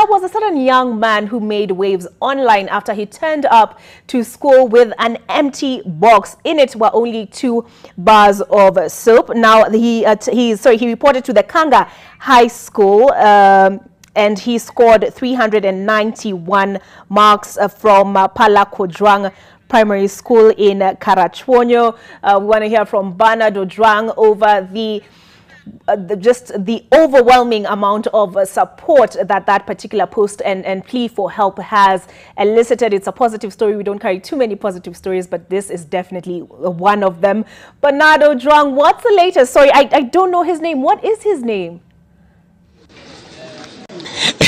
There was a certain young man who made waves online after he turned up to school with an empty box. In it were only two bars of soap. Now he uh, he sorry he reported to the Kanga High School. Um, and he scored 391 marks uh, from uh, Primary School in Karachuonyo. Uh, we want to hear from Bernard Odrang over the uh, the, just the overwhelming amount of uh, support that that particular post and, and plea for help has elicited. It's a positive story. We don't carry too many positive stories, but this is definitely one of them. Bernard Odrang, what's the latest? Sorry, I, I don't know his name. What is his name?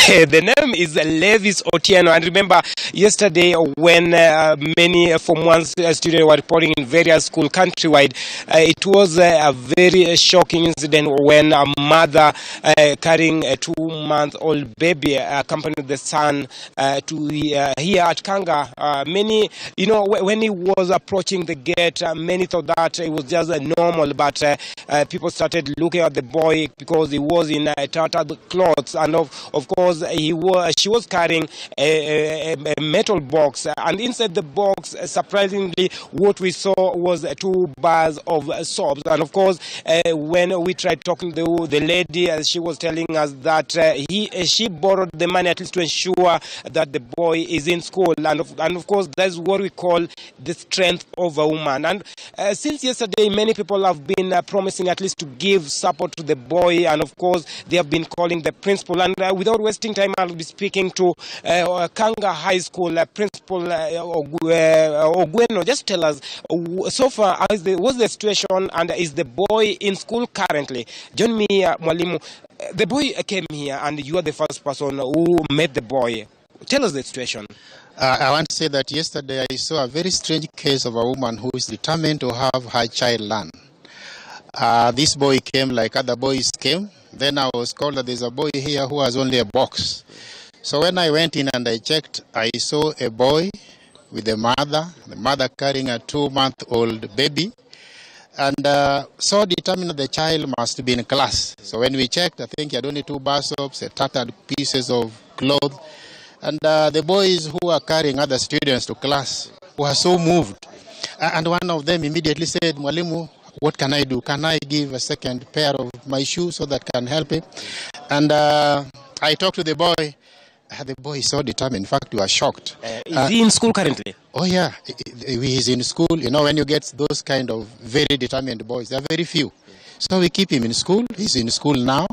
the name is Levis Otieno. And remember, yesterday when uh, many Form 1 students were reporting in various schools countrywide, uh, it was uh, a very shocking incident when a mother uh, carrying a two-month-old baby accompanied the son uh, to uh, here at Kanga. many, you know, when he was approaching the gate, many thought that it was just a normal, but people started looking at the boy because he was in tattered clothes, and of, of course, he was she was carrying a, a, a metal box, and inside the box, surprisingly, what we saw was two bars of soaps. And of course, uh, when we tried talking to the lady, uh, she was telling us that uh, he she borrowed the money at least to ensure that the boy is in school, and of, and of course, that's what we call the strength of a woman. And uh, since yesterday, many people have been uh, promising at least to give support to the boy, and of course, they have been calling the principal. And uh, without wasting time, I'll be speaking to uh, Kanga High School uh, Principal uh, Ogweno. Just tell us, so far, is the, what's the situation and is the boy in school currently? Join me, uh, Mwalimu. The boy came here and you are the first person who met the boy. Tell us the situation. Uh, I want to say that yesterday I saw a very strange case of a woman who is determined to have her child learn. Uh, this boy came like other boys came. Then I was called that there's a boy here who has only a box. So when I went in and I checked, I saw a boy with a mother, the mother carrying a two-month-old baby, and uh, so determined the child must be in class. So when we checked, I think he had only two bar soaps, a tattered pieces of cloth, and uh, the boys who are carrying other students to class were so moved. And one of them immediately said, Mwalimu, what can I do? Can I give a second pair of my shoes so that can help him? And uh, I talked to the boy. Uh, the boy is so determined. In fact, we are shocked. Uh, is uh, he in school currently? Oh, yeah. He's in school. You know, when you get those kind of very determined boys, they're very few. So we keep him in school. He's in school now.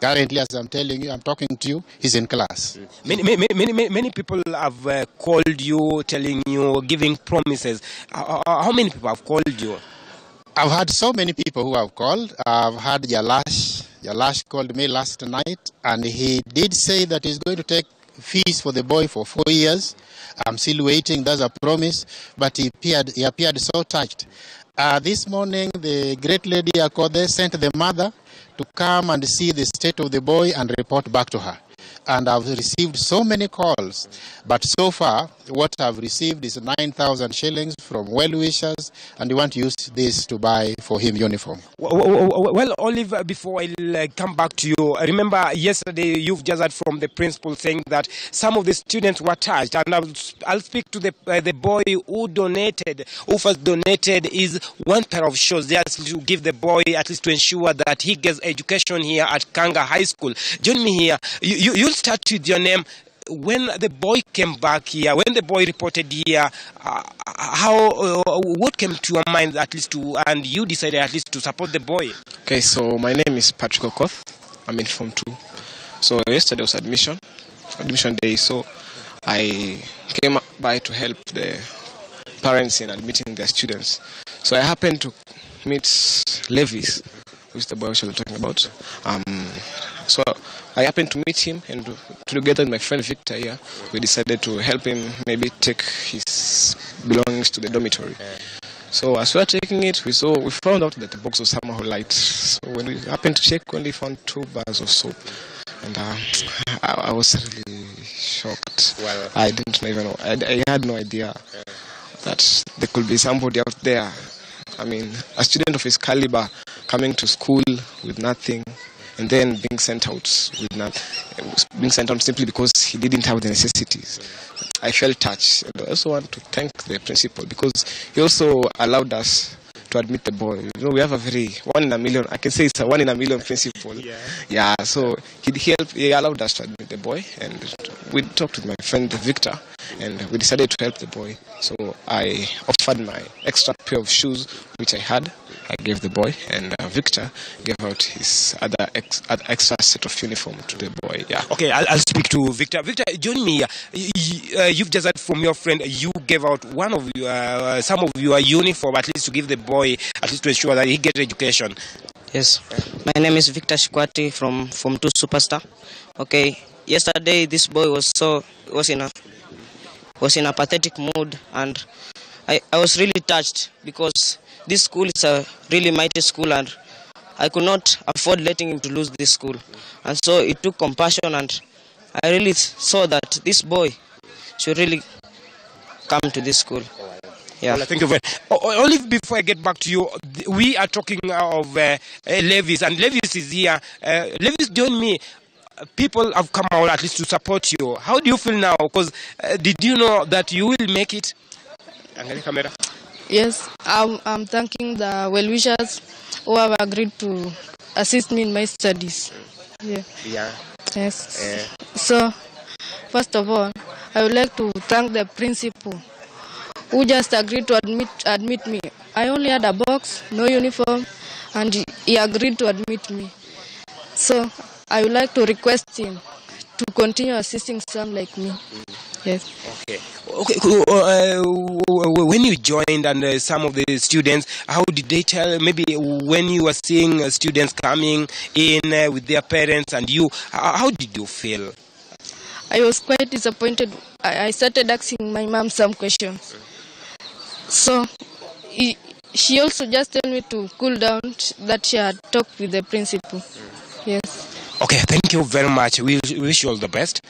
Currently, as I'm telling you, I'm talking to you, he's in class. Many, many, many, many people have uh, called you, telling you, giving promises. Uh, how many people have called you? I've had so many people who have called. I've had Jalash. Jalash called me last night, and he did say that he's going to take fees for the boy for four years. I'm still waiting. That's a promise. But he appeared, he appeared so touched. Uh, this morning, the great lady Akode sent the mother to come and see the state of the boy and report back to her and I've received so many calls. But so far, what I've received is 9,000 shillings from well-wishers, and they want to use this to buy for him uniform. Well, Olive, before I uh, come back to you, remember yesterday you've just heard from the principal saying that some of the students were touched, and I'll, I'll speak to the uh, the boy who donated, who first donated is one pair of shoes just to give the boy at least to ensure that he gets education here at Kanga High School. Join me here. You, you, you start with your name. When the boy came back here, when the boy reported here, uh, how uh, what came to your mind at least to, and you decided at least to support the boy? Okay, so my name is Patrick Okoth. I'm in Form Two. So yesterday was admission, admission day. So I came by to help the parents in admitting their students. So I happened to meet Levis, who's the boy we were talking about. Um, so I happened to meet him, and together with my friend Victor here, we decided to help him maybe take his belongings to the dormitory. So as we were taking it, we saw we found out that the box was somehow light. So when we happened to check, we only found two bars of soap, and uh, I, I, was really shocked. Well, I didn't even know. I, I had no idea that there could be somebody out there. I mean, a student of his caliber coming to school with nothing and then being sent out with not, being sent out simply because he didn't have the necessities. I felt touched, and I also want to thank the principal because he also allowed us to admit the boy. You know, we have a very one in a million. I can say it's a one in a million principal. Yeah. Yeah. So he helped. He allowed us to admit the boy, and we talked with my friend Victor, and we decided to help the boy. So I offered my extra pair of shoes which I had. I gave the boy, and uh, Victor gave out his other, ex, other extra set of uniform to the boy. Yeah. Okay, I'll, I'll speak to Victor. Victor, join me. here. Uh, you've just heard from your friend. You gave out one of your, uh, some of your uniform at least to give the boy, at least to ensure that he gets education. Yes, my name is Victor Shikwati from from Two Superstar. Okay, yesterday this boy was so was in a was in a pathetic mood, and I, I was really touched because this school is a really mighty school, and I could not afford letting him to lose this school, and so it took compassion, and I really saw that this boy should really come to this school. Yeah. Well, thank you very o- o- Only before I get back to you, we are talking of uh, uh, Levis, and Levis is here. Uh, Levis, join me. People have come out at least to support you. How do you feel now? Because uh, did you know that you will make it? Angalia camera. Yes, I'm, I'm thanking the well wishers who have agreed to assist me in my studies. Yeah. Yeah. Yes. So, first of all, I would like to thank the principal who just agreed to admit admit me. I only had a box, no uniform, and he agreed to admit me. So, I would like to request him to continue assisting some like me. Yes. Okay. Okay. Uh, uh, when you joined and uh, some of the students, how did they tell? Maybe when you were seeing uh, students coming in uh, with their parents and you, how, how did you feel? I was quite disappointed. I, I started asking my mom some questions. So he, she also just told me to cool down, that she had talked with the principal. Yes. Okay, thank you very much. We wish you all the best.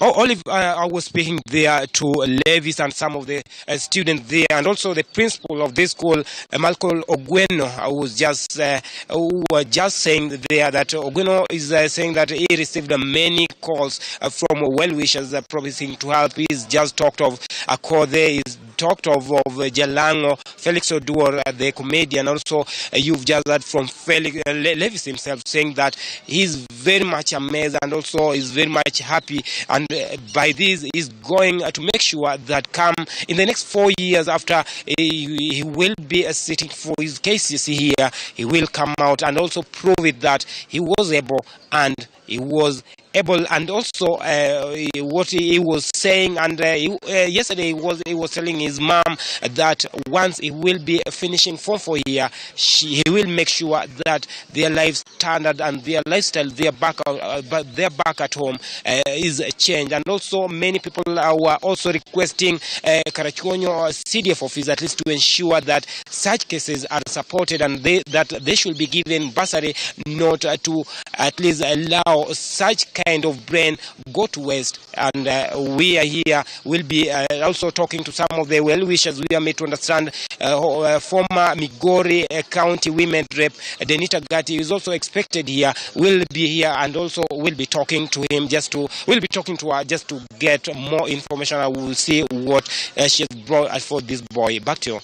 O- Olive, uh, I was speaking there to Levis and some of the uh, students there, and also the principal of this school, uh, Malcolm Ogweno, I was just uh, who were just saying there that Ogweno is uh, saying that he received many calls uh, from well wishers uh, promising to help. He's just talked of Akothee, he's talked of, of uh, Jalango, Felix Oduor, uh, the comedian. Also, uh, you've just heard from Felix Le- Levis himself saying that he's very much amazed and also is very much happy. And by this, he's going to make sure that come in the next four years after he, he will be sitting for his cases here, he will come out and also prove it that he was able and he was able and also uh, what he was saying and uh, he, uh, yesterday he was he was telling his mom that once he will be finishing form for here she, he will make sure that their life standard and their lifestyle their back uh, their back at home uh, is changed. And also many people uh, were also requesting uh, Karachuonyo CDF office at least to ensure that such cases are supported and they, that they should be given bursary not uh, to at least allow such kind of brain got waste and uh, we are here will be uh, also talking to some of the well wishers we are made to understand uh, uh, former Migori uh, County women rep Denita Gatti is also expected here will be here and also will be talking to him just to will be talking to her just to get more information. I will see what uh, she has brought for this boy. Back to you